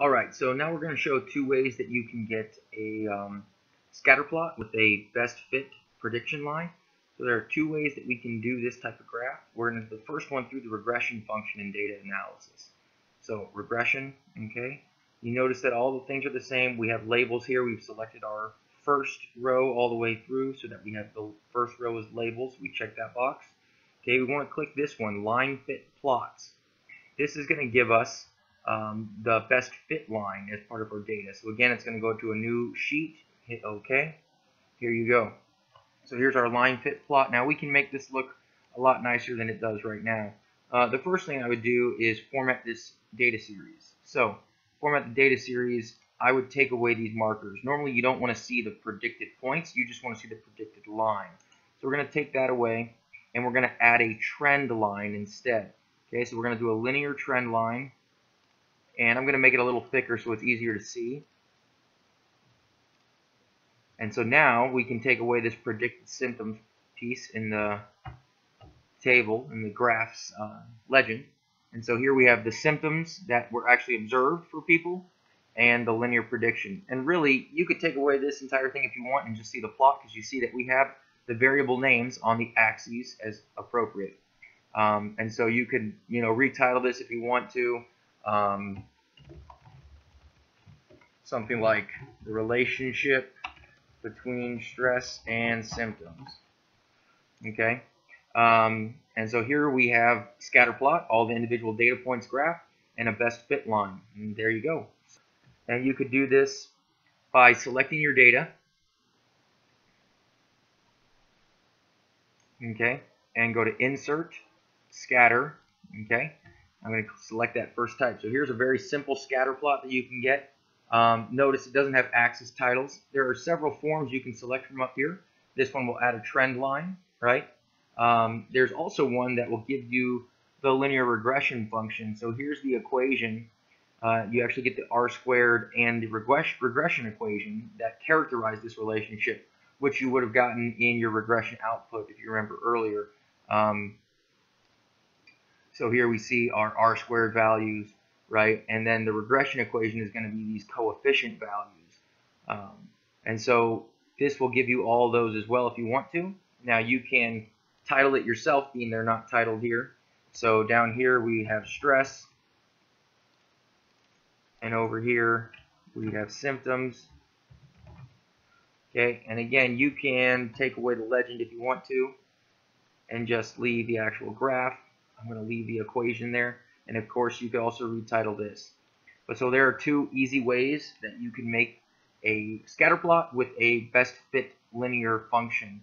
Alright, so now we're going to show two ways that you can get a um, scatter plot with a best fit prediction line. So there are two ways that we can do this type of graph. We're going to the first one through the regression function in data analysis. So regression, okay. You notice that all the things are the same. We have labels here. We've selected our first row all the way through so that we have the first row as labels. We check that box. Okay, we want to click this one, line fit plots. This is going to give us um, the best fit line as part of our data. So again, it's going to go to a new sheet, hit OK. Here you go. So here's our line fit plot. Now we can make this look a lot nicer than it does right now. Uh, the first thing I would do is format this data series. So format the data series, I would take away these markers. Normally you don't want to see the predicted points, you just want to see the predicted line. So we're going to take that away and we're going to add a trend line instead. Okay, so we're going to do a linear trend line and I'm going to make it a little thicker so it's easier to see. And so now we can take away this predicted symptoms piece in the table, in the graphs uh, legend. And so here we have the symptoms that were actually observed for people and the linear prediction. And really, you could take away this entire thing if you want and just see the plot because you see that we have the variable names on the axes as appropriate. Um, and so you could, you know, retitle this if you want to. Um, something like the relationship between stress and symptoms. Okay, um, and so here we have scatter plot, all the individual data points graph, and a best fit line. And there you go. And you could do this by selecting your data. Okay, and go to Insert, Scatter. Okay, I'm going to select that first type. So here's a very simple scatter plot that you can get. Um, notice it doesn't have axis titles. There are several forms you can select from up here. This one will add a trend line, right? Um, there's also one that will give you the linear regression function. So here's the equation. Uh, you actually get the r squared and the regression equation that characterize this relationship, which you would have gotten in your regression output if you remember earlier. Um, so here we see our r squared values, right? And then the regression equation is going to be these coefficient values. Um, and so this will give you all those as well if you want to. Now you can title it yourself, being they're not titled here. So down here we have stress, and over here we have symptoms. Okay, and again, you can take away the legend if you want to, and just leave the actual graph. I'm going to leave the equation there. And of course, you could also retitle this. But so there are two easy ways that you can make a scatter plot with a best fit linear function.